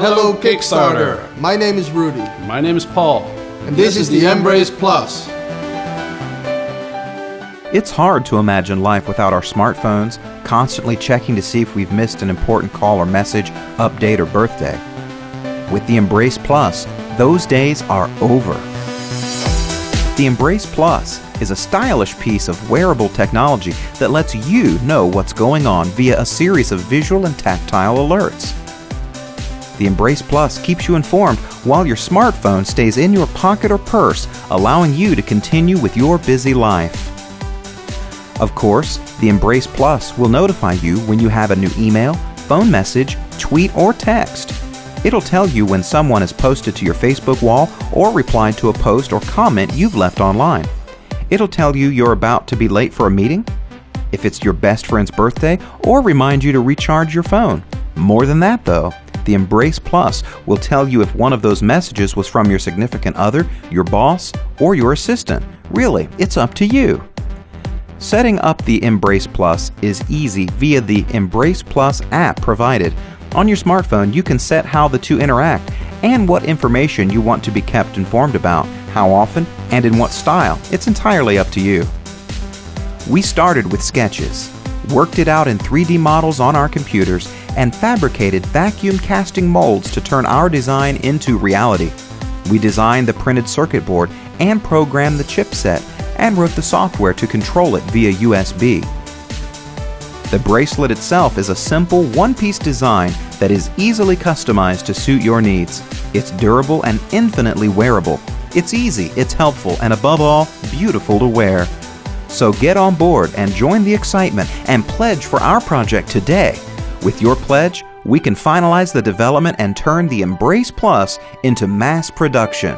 Hello, Kickstarter. My name is Rudy, My name is Paul. and this is the Embrace Plus. It's hard to imagine life without our smartphones, constantly checking to see if we've missed an important call or message, update, or birthday. With the Embrace Plus, those days are over. The Embrace Plus is a stylish piece of wearable technology that lets you know what's going on via a series of visual and tactile alerts. The Embrace Plus keeps you informed while your smartphone stays in your pocket or purse, allowing you to continue with your busy life. Of course, the Embrace Plus will notify you when you have a new email, phone message, tweet, or text. It'll tell you when someone has posted to your Facebook wall or replied to a post or comment you've left online. It'll tell you you're about to be late for a meeting, if it's your best friend's birthday, or remind you to recharge your phone. More than that, though, the Embrace Plus will tell you if one of those messages was from your significant other, your boss, or your assistant. Really, it's up to you. Setting up the Embrace Plus is easy via the Embrace Plus app provided. On your smartphone, you can set how the two interact and what information you want to be kept informed about, how often, and in what style. It's entirely up to you. We started with sketches, worked it out in 3D models on our computers, and fabricated vacuum casting molds to turn our design into reality. We designed the printed circuit board and programmed the chipset and wrote the software to control it via USB. The bracelet itself is a simple one piece design that is easily customized to suit your needs. It's durable and infinitely wearable. It's easy, it's helpful, and above all, beautiful to wear. So get on board and join the excitement and pledge for our project today. With your pledge, we can finalize the development and turn the Embrace Plus into mass production.